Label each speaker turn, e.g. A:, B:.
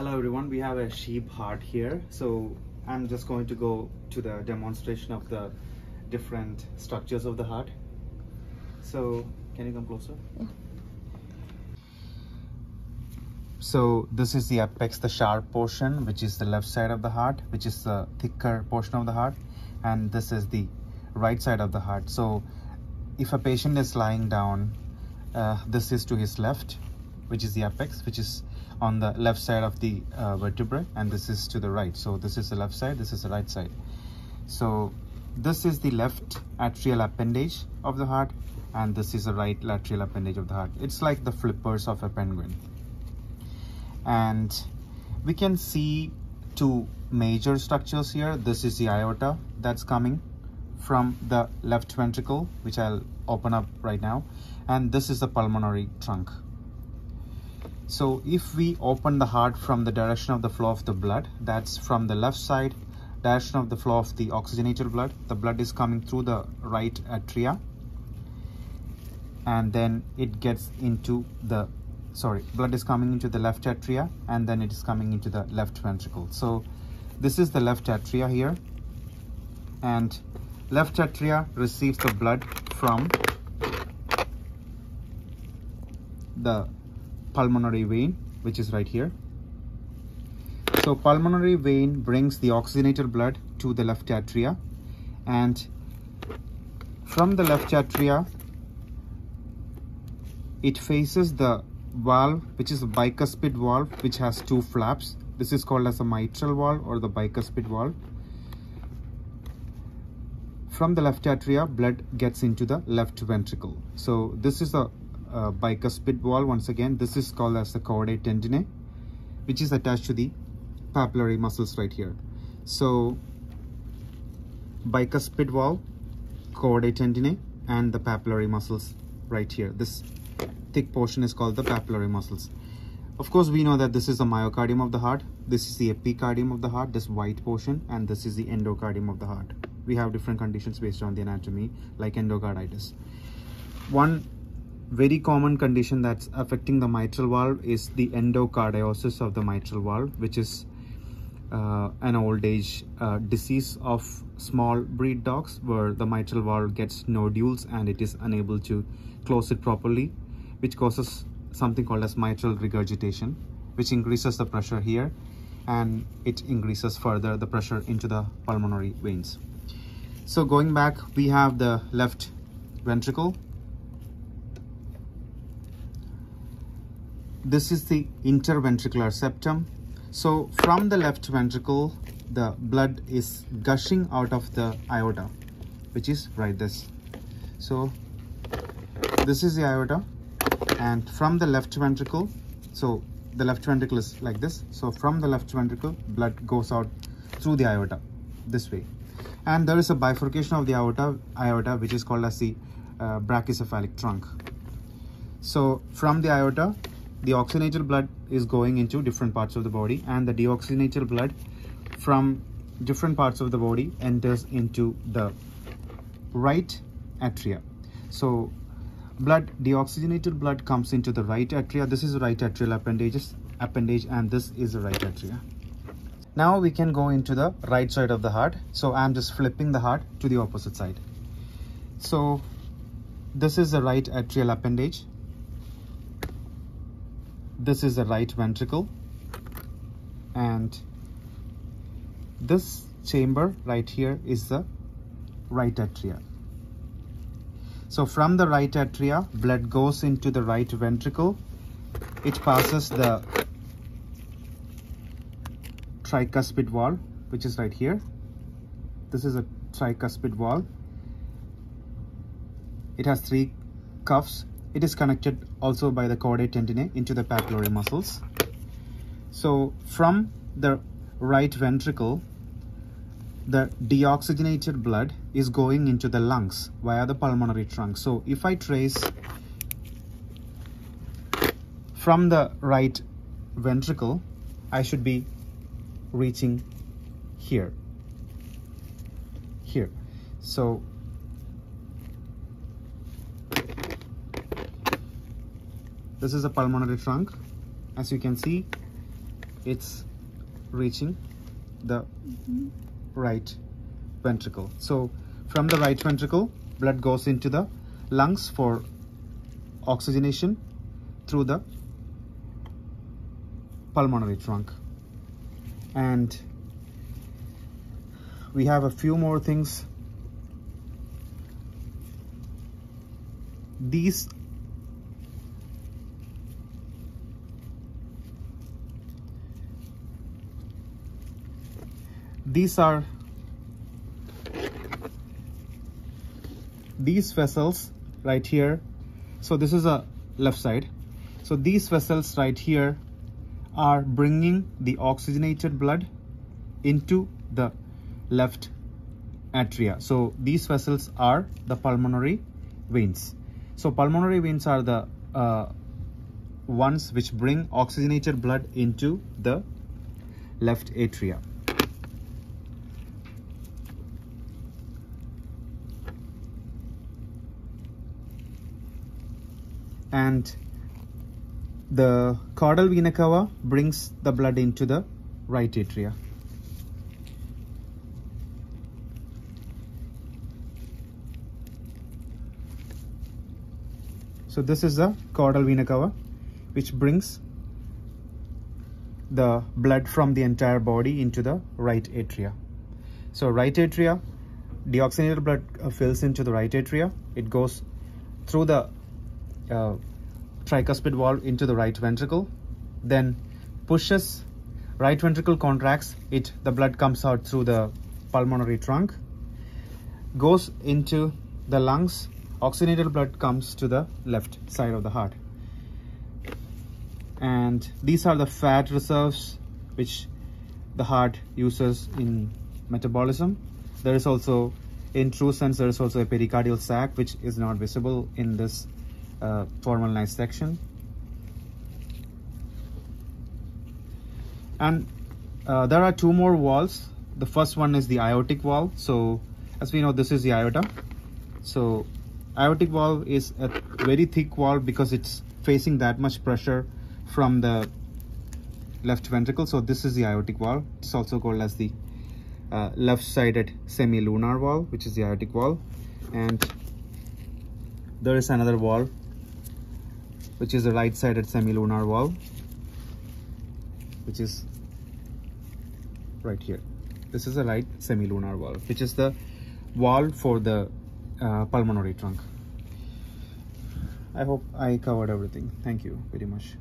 A: Hello everyone, we have a sheep heart here. So I'm just going to go to the demonstration of the different structures of the heart. So can you come closer? So this is the apex, the sharp portion, which is the left side of the heart, which is the thicker portion of the heart. And this is the right side of the heart. So if a patient is lying down, uh, this is to his left, which is the apex, which is on the left side of the uh, vertebrae and this is to the right. So this is the left side this is the right side. So this is the left atrial appendage of the heart and this is the right atrial appendage of the heart. It's like the flippers of a penguin. And we can see two major structures here. This is the aorta that's coming from the left ventricle which i'll open up right now. And this is the pulmonary trunk so if we open the heart from the direction of the flow of the blood, that's from the left side, direction of the flow of the oxygenated blood, the blood is coming through the right atria and then it gets into the sorry blood is coming into the left atria and then it is coming into the left ventricle. So this is the left atria here and left atria receives the blood from the pulmonary vein which is right here. So pulmonary vein brings the oxygenated blood to the left atria. And from the left atria it faces the valve which is a bicuspid valve which has two flaps. This is called as a mitral valve or the bicuspid valve. From the left atria blood gets into the left ventricle. So this is a uh, bicuspid valve once again this is called as the chordae tendineae which is attached to the papillary muscles right here. So bicuspid valve chordae tendineae and the papillary muscles right here. This thick portion is called the papillary muscles. Of course we know that this is the myocardium of the heart. This is the epicardium of the heart this white portion and this is the endocardium of the heart. We have different conditions based on the anatomy like endocarditis. One very common condition that's affecting the mitral valve is the endocardiosis of the mitral valve which is uh, an old age uh, disease of small breed dogs where the mitral valve gets nodules and it is unable to close it properly which causes something called as mitral regurgitation which increases the pressure here and it increases further the pressure into the pulmonary veins. So going back we have the left ventricle this is the interventricular septum. So from the left ventricle the blood is gushing out of the aorta which is right this. So this is the aorta and from the left ventricle so the left ventricle is like this. So from the left ventricle blood goes out through the aorta this way. And there is a bifurcation of the aorta aorta which is called as the uh, brachiocephalic trunk. So from the aorta the oxygenated blood is going into different parts of the body and the deoxygenated blood from different parts of the body enters into the right atria. So blood deoxygenated blood comes into the right atria. This is right atrial appendages appendage and this is the right atria. Now we can go into the right side of the heart. So i'm just flipping the heart to the opposite side. So this is the right atrial appendage this is the right ventricle. And this chamber right here is the right atria. So from the right atria blood goes into the right ventricle. It passes the tricuspid valve which is right here. This is a tricuspid valve it has three cusps it is connected also by the chordae tendineae into the papillary muscles. So from the right ventricle, the deoxygenated blood is going into the lungs via the pulmonary trunk. So if I trace from the right ventricle, I should be reaching here, here. So this is a pulmonary trunk. As you can see it's reaching the right ventricle. So from the right ventricle blood goes into the lungs for oxygenation through the pulmonary trunk. And we have a few more things. These these are these vessels right here. So this is a left side. So these vessels right here are bringing the oxygenated blood into the left atria. So these vessels are the pulmonary veins. So pulmonary veins are the uh, ones which bring oxygenated blood into the left atria and the caudal vena cava brings the blood into the right atria. So this is the caudal vena cava which brings the blood from the entire body into the right atria. So right atria, deoxygenated blood uh, fills into the right atria. It goes through the uh, tricuspid valve into the right ventricle. Then pushes right ventricle contracts. It the blood comes out through the pulmonary trunk. Goes into the lungs. Oxygenated blood comes to the left side of the heart. And these are the fat reserves which the heart uses in metabolism. There is also in true sense there is also a pericardial sac which is not visible in this uh, formal nice section. And uh, there are two more walls. The first one is the aortic wall. So as we know this is the aorta. So aortic wall is a very thick wall because it's facing that much pressure from the left ventricle. So this is the aortic wall. It's also called as the uh, left-sided semi-lunar wall which is the aortic wall. And there is another wall which is the right-sided semilunar valve which is right here. This is a right semilunar valve which is the valve for the uh, pulmonary trunk. I hope i covered everything. Thank you very much